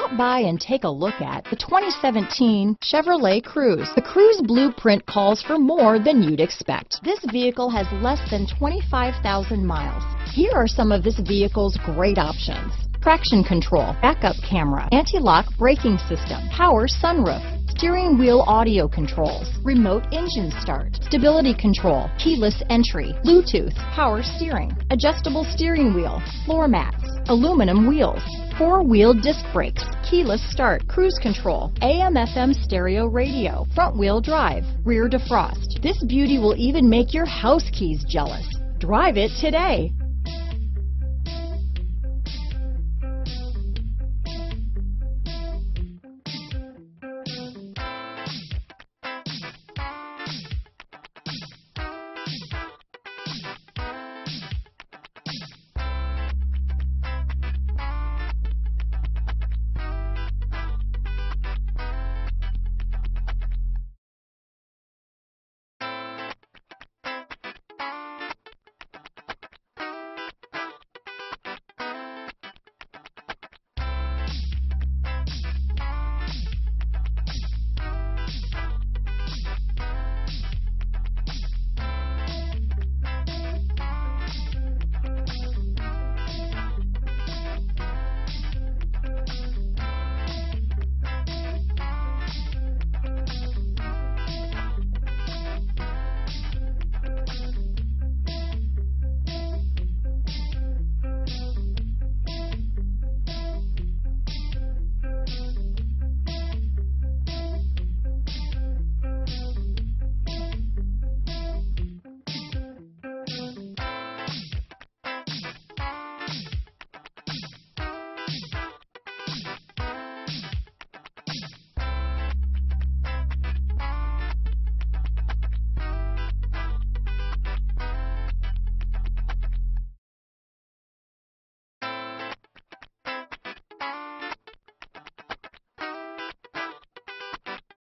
Stop by and take a look at the 2017 Chevrolet Cruze. The Cruze blueprint calls for more than you'd expect. This vehicle has less than 25,000 miles. Here are some of this vehicle's great options. Traction control, backup camera, anti-lock braking system, power sunroof, steering wheel audio controls, remote engine start, stability control, keyless entry, Bluetooth, power steering, adjustable steering wheel, floor mats, aluminum wheels, four-wheel disc brakes, keyless start, cruise control, AM FM stereo radio, front wheel drive, rear defrost. This beauty will even make your house keys jealous. Drive it today.